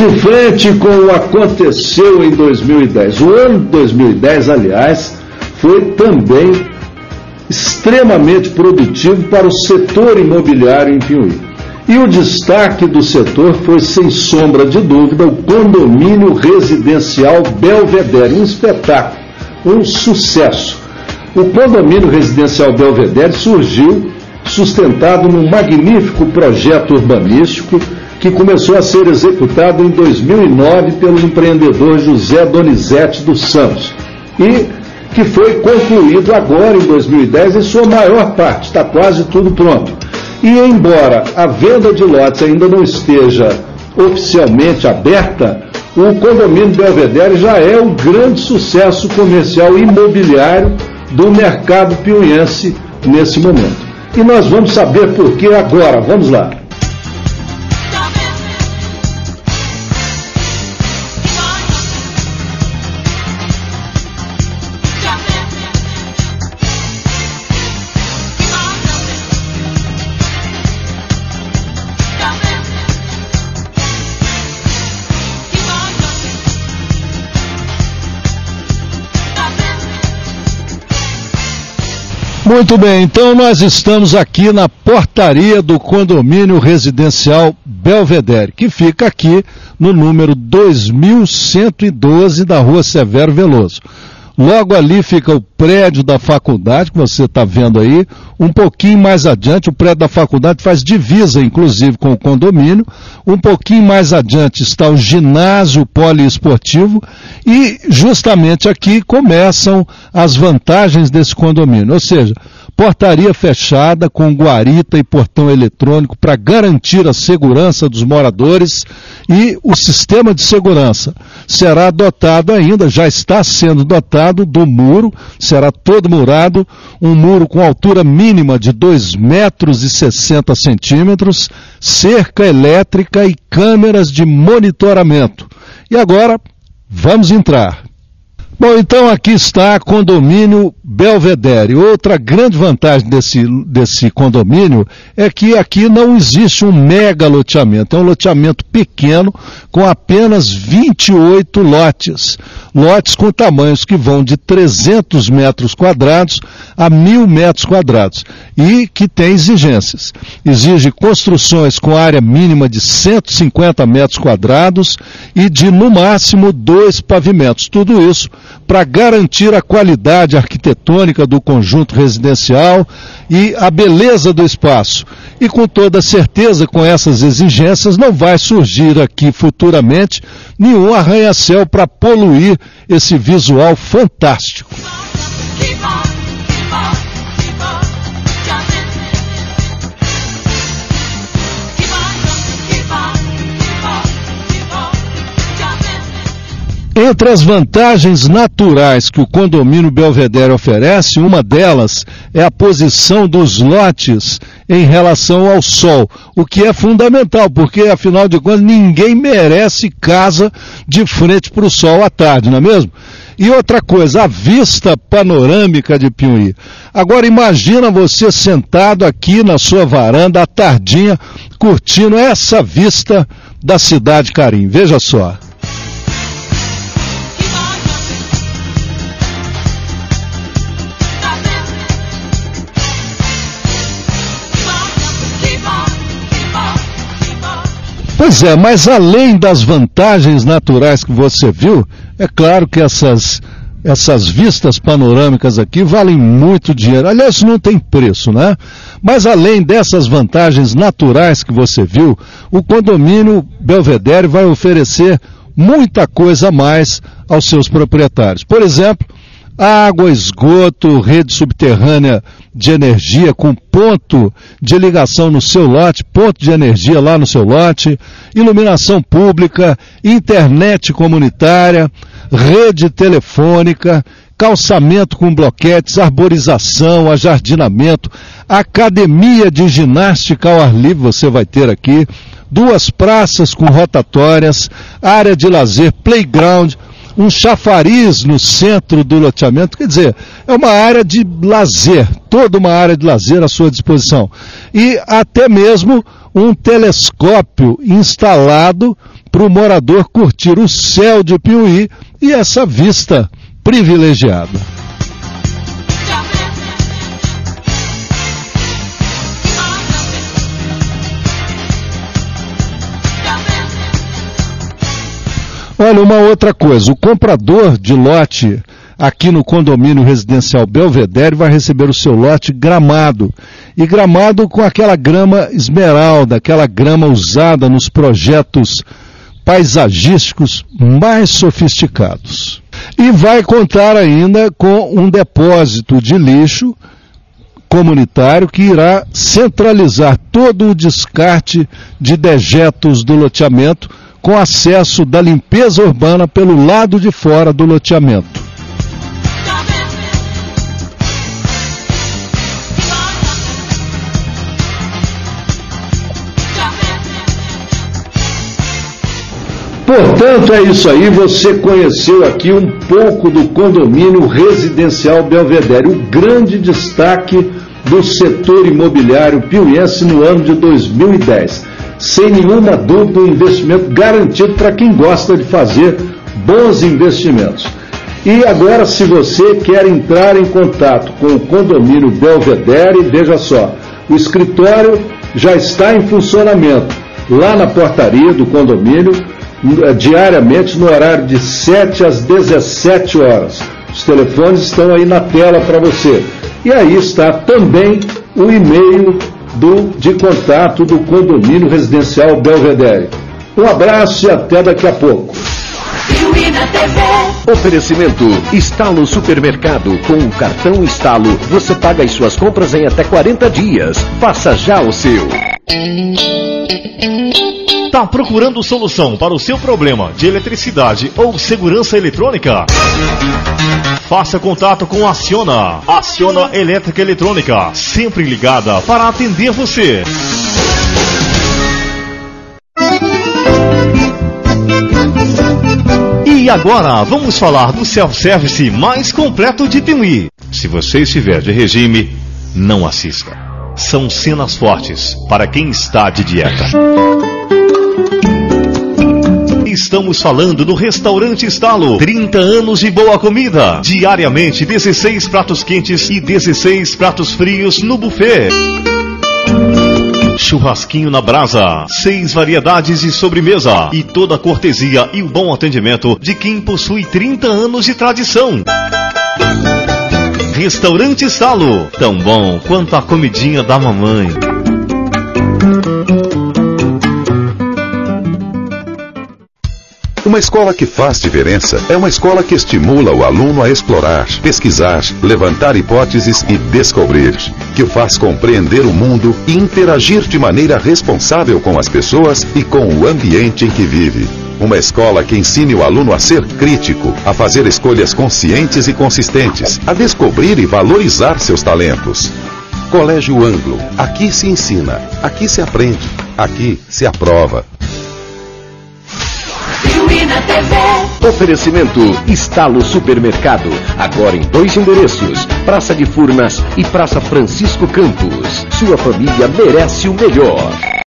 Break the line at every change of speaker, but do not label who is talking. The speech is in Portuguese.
Em frente com o aconteceu em 2010. O ano de 2010, aliás, foi também extremamente produtivo para o setor imobiliário em Piuí. E o destaque do setor foi, sem sombra de dúvida, o condomínio residencial Belvedere, um espetáculo, um sucesso. O condomínio residencial Belvedere surgiu sustentado num magnífico projeto urbanístico que começou a ser executado em 2009 pelo empreendedor José Donizete dos Santos e que foi concluído agora em 2010 em sua maior parte, está quase tudo pronto. E embora a venda de lotes ainda não esteja oficialmente aberta, o condomínio Belvedere já é o grande sucesso comercial imobiliário do mercado piuiense nesse momento. E nós vamos saber por que agora. Vamos lá. Muito bem, então nós estamos aqui na portaria do condomínio residencial Belvedere, que fica aqui no número 2112 da rua Severo Veloso. Logo ali fica o prédio da faculdade, que você está vendo aí. Um pouquinho mais adiante, o prédio da faculdade faz divisa, inclusive, com o condomínio. Um pouquinho mais adiante está o ginásio poliesportivo. E justamente aqui começam as vantagens desse condomínio. Ou seja, portaria fechada com guarita e portão eletrônico para garantir a segurança dos moradores e o sistema de segurança será dotado ainda, já está sendo dotado do muro, será todo murado, um muro com altura mínima de 2 metros e 60 centímetros, cerca elétrica e câmeras de monitoramento. E agora, vamos entrar. Bom, então aqui está condomínio Belvedere. Outra grande vantagem desse, desse condomínio é que aqui não existe um mega loteamento. É um loteamento pequeno com apenas 28 lotes. Lotes com tamanhos que vão de 300 metros quadrados a 1.000 metros quadrados. E que tem exigências. Exige construções com área mínima de 150 metros quadrados e de, no máximo, dois pavimentos. Tudo isso para garantir a qualidade arquitetônica do conjunto residencial e a beleza do espaço. E com toda certeza, com essas exigências, não vai surgir aqui futuramente nenhum arranha-céu para poluir esse visual fantástico. Entre as vantagens naturais que o condomínio Belvedere oferece, uma delas é a posição dos lotes em relação ao sol, o que é fundamental, porque afinal de contas ninguém merece casa de frente para o sol à tarde, não é mesmo? E outra coisa, a vista panorâmica de Piuí. Agora imagina você sentado aqui na sua varanda à tardinha, curtindo essa vista da cidade Carim. Veja só. Pois é, mas além das vantagens naturais que você viu, é claro que essas, essas vistas panorâmicas aqui valem muito dinheiro. Aliás, não tem preço, né? Mas além dessas vantagens naturais que você viu, o condomínio Belvedere vai oferecer muita coisa a mais aos seus proprietários. Por exemplo, água, esgoto, rede subterrânea de energia com ponto de ligação no seu lote, ponto de energia lá no seu lote, iluminação pública, internet comunitária, rede telefônica, calçamento com bloquetes, arborização, ajardinamento, academia de ginástica ao ar livre você vai ter aqui, duas praças com rotatórias, área de lazer, playground, um chafariz no centro do loteamento, quer dizer, é uma área de lazer, toda uma área de lazer à sua disposição. E até mesmo um telescópio instalado para o morador curtir o céu de Piuí e essa vista privilegiada. Olha, uma outra coisa, o comprador de lote aqui no condomínio residencial Belvedere vai receber o seu lote gramado. E gramado com aquela grama esmeralda, aquela grama usada nos projetos paisagísticos mais sofisticados. E vai contar ainda com um depósito de lixo comunitário que irá centralizar todo o descarte de dejetos do loteamento com acesso da limpeza urbana pelo lado de fora do loteamento. Portanto, é isso aí. Você conheceu aqui um pouco do condomínio residencial Belvedere, o grande destaque do setor imobiliário piuiense no ano de 2010. Sem nenhuma dúvida, um investimento garantido para quem gosta de fazer bons investimentos. E agora, se você quer entrar em contato com o condomínio Belvedere, veja só, o escritório já está em funcionamento lá na portaria do condomínio eh, diariamente no horário de 7 às 17 horas. Os telefones estão aí na tela para você. E aí está também o e-mail do, de contato do condomínio residencial Belvedere. Um abraço e até daqui a pouco.
Oferecimento Estalo Supermercado. Com o cartão Estalo, você paga as suas compras em até 40 dias. Faça já o seu.
Tá procurando solução para o seu problema de eletricidade ou segurança eletrônica? Faça contato com a Aciona. Aciona Elétrica Eletrônica, sempre ligada para atender você. E agora vamos falar do self-service mais completo de Piuí. Se você estiver de regime, não assista. São cenas fortes para quem está de dieta. Estamos falando do Restaurante Estalo. 30 anos de boa comida. Diariamente 16 pratos quentes e 16 pratos frios no buffet. Churrasquinho na brasa, seis variedades de sobremesa e toda a cortesia e o bom atendimento de quem possui 30 anos de tradição. Restaurante Estalo, tão bom quanto a comidinha da mamãe.
Uma escola que faz diferença é uma escola que estimula o aluno a explorar, pesquisar, levantar hipóteses e descobrir, que o faz compreender o mundo e interagir de maneira responsável com as pessoas e com o ambiente em que vive. Uma escola que ensine o aluno a ser crítico, a fazer escolhas conscientes e consistentes, a descobrir e valorizar seus talentos. Colégio Anglo. Aqui se ensina, aqui se aprende, aqui se aprova.
Oferecimento Estalo Supermercado. Agora em dois endereços: Praça de Furnas e Praça Francisco Campos. Sua família merece o melhor.